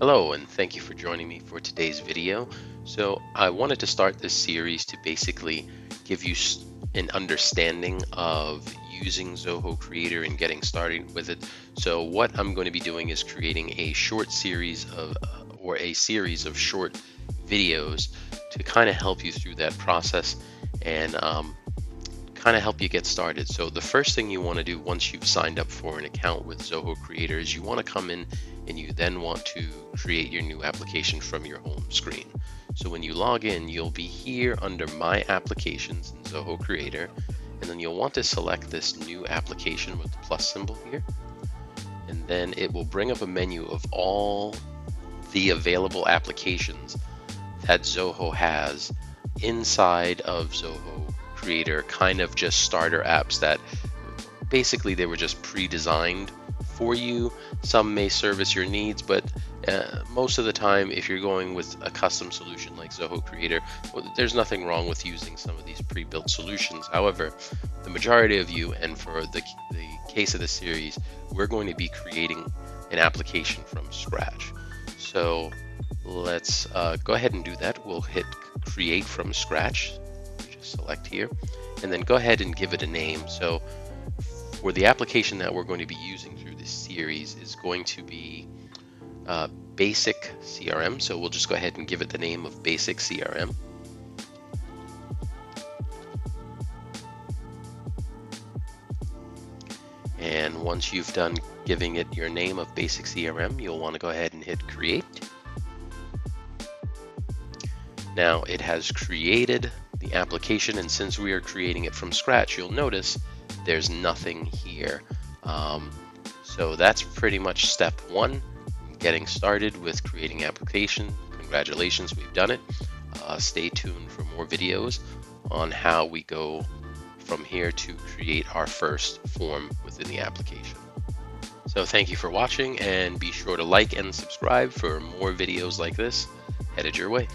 Hello and thank you for joining me for today's video. So I wanted to start this series to basically give you an understanding of using Zoho Creator and getting started with it. So what I'm going to be doing is creating a short series of uh, or a series of short videos to kind of help you through that process and um, kind of help you get started. So the first thing you want to do once you've signed up for an account with Zoho Creator is you want to come in and you then want to create your new application from your home screen. So when you log in, you'll be here under My Applications in Zoho Creator, and then you'll want to select this new application with the plus symbol here. And then it will bring up a menu of all the available applications that Zoho has inside of Zoho Creator, kind of just starter apps that basically they were just pre-designed for you. Some may service your needs, but uh, most of the time, if you're going with a custom solution like Zoho Creator, well, there's nothing wrong with using some of these pre-built solutions. However, the majority of you, and for the, the case of the series, we're going to be creating an application from scratch. So let's uh, go ahead and do that. We'll hit create from scratch, select here, and then go ahead and give it a name. So for the application that we're going to be using through this series is going to be uh, Basic CRM. So we'll just go ahead and give it the name of Basic CRM. And once you've done giving it your name of Basic CRM, you'll want to go ahead and hit Create. Now it has created the application and since we are creating it from scratch, you'll notice there's nothing here. Um, so that's pretty much step one, getting started with creating application. Congratulations, we've done it. Uh, stay tuned for more videos on how we go from here to create our first form within the application. So thank you for watching and be sure to like and subscribe for more videos like this headed your way.